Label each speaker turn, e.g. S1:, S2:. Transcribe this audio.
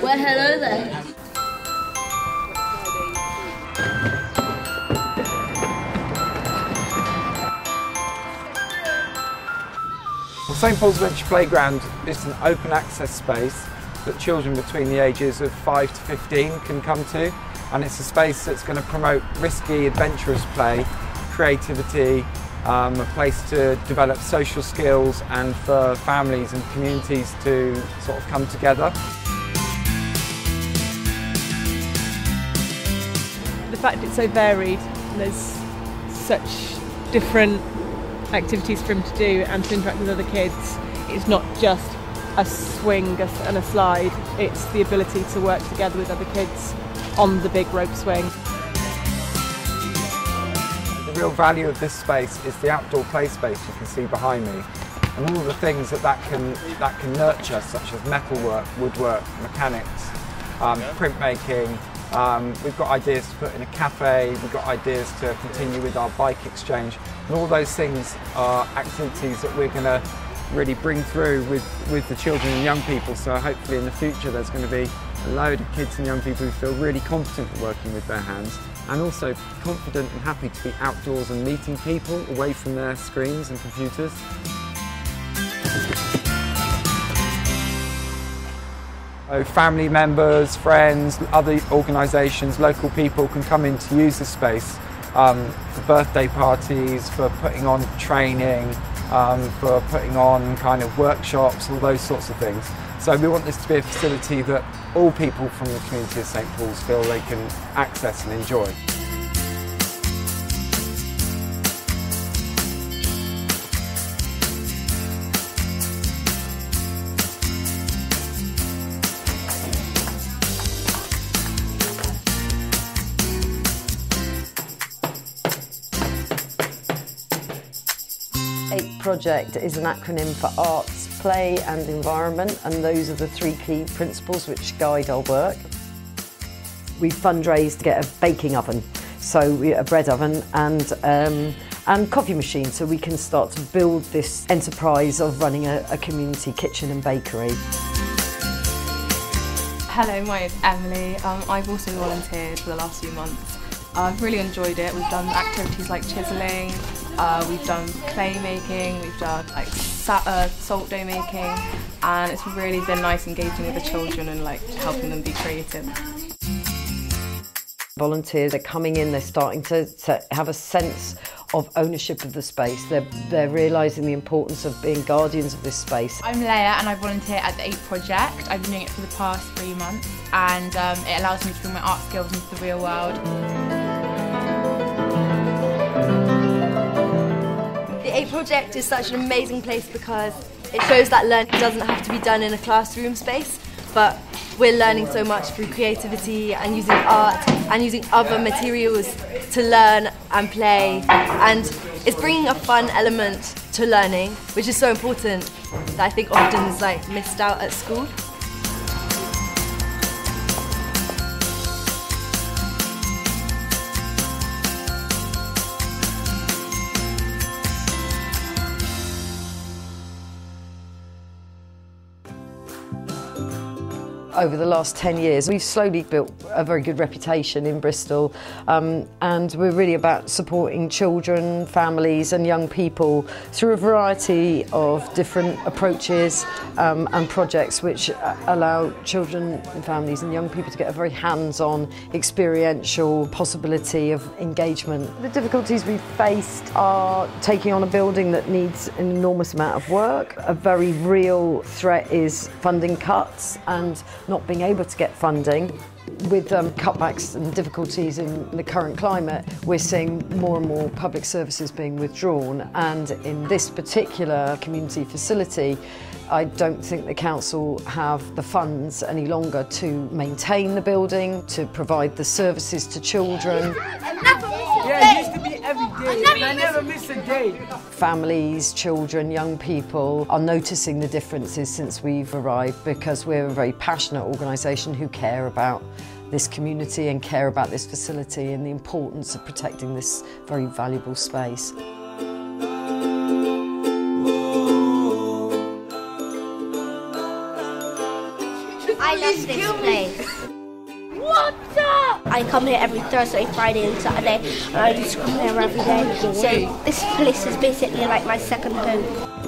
S1: Well, hello there.
S2: St Paul's Adventure Playground is an open access space that children between the ages of 5 to 15 can come to and it's a space that's going to promote risky, adventurous play, creativity, um, a place to develop social skills and for families and communities to sort of come together.
S3: Fact it's so varied, and there's such different activities for him to do and to interact with other kids. It's not just a swing and a slide, it's the ability to work together with other kids on the big rope swing.
S2: The real value of this space is the outdoor play space you can see behind me and all the things that that can, that can nurture such as metalwork, woodwork, mechanics, um, printmaking, um, we've got ideas to put in a cafe, we've got ideas to continue with our bike exchange, and all those things are activities that we're going to really bring through with, with the children and young people. So hopefully in the future there's going to be a load of kids and young people who feel really confident working with their hands and also confident and happy to be outdoors and meeting people away from their screens and computers. So family members, friends, other organisations, local people can come in to use the space um, for birthday parties, for putting on training, um, for putting on kind of workshops, all those sorts of things. So we want this to be a facility that all people from the community of St Paul's feel they can access and enjoy.
S4: Project is an acronym for arts, play and environment and those are the three key principles which guide our work. We fundraised to get a baking oven, so a bread oven and um, and coffee machine so we can start to build this enterprise of running a, a community kitchen and bakery.
S5: Hello, my name's Emily. Um, I've also volunteered for the last few months. I've really enjoyed it. We've done activities like chiselling, uh, we've done clay making, we've done like uh, salt dough making, and it's really been nice engaging with the children and like helping them be creative.
S4: Volunteers are coming in, they're starting to, to have a sense of ownership of the space. They're, they're realising the importance of being guardians of this space.
S6: I'm Leia and I volunteer at the APE project. I've been doing it for the past three months and um, it allows me to bring my art skills into the real world.
S1: APE project is such an amazing place because it shows that learning doesn't have to be done in a classroom space, but we're learning so much through creativity and using art and using other materials to learn and play and it's bringing a fun element to learning which is so important that I think often is like missed out at school.
S4: Over the last 10 years. We've slowly built a very good reputation in Bristol um, and we're really about supporting children, families and young people through a variety of different approaches um, and projects which allow children and families and young people to get a very hands-on, experiential possibility of engagement. The difficulties we've faced are taking on a building that needs an enormous amount of work. A very real threat is funding cuts and not being able to get funding. With um, cutbacks and difficulties in the current climate, we're seeing more and more public services being withdrawn and in this particular community facility, I don't think the council have the funds any longer to maintain the building, to provide the services to children.
S7: Every day, and I never miss a day.
S4: Families, children, young people are noticing the differences since we've arrived because we're a very passionate organisation who care about this community and care about this facility and the importance of protecting this very valuable space.
S8: I love this place. I come here every Thursday, Friday, and Saturday, and I to come here every day. So this place is basically like my second home.